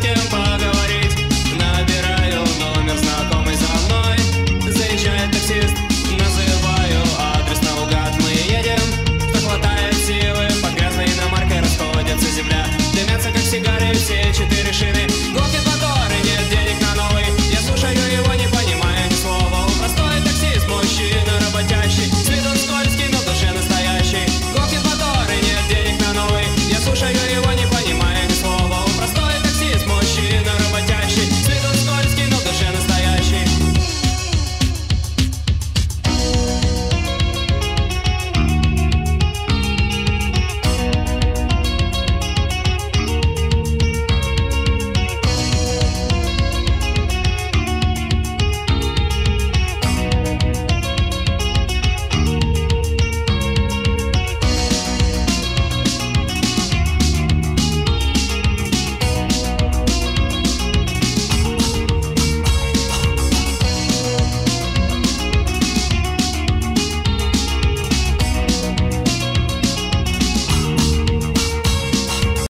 step by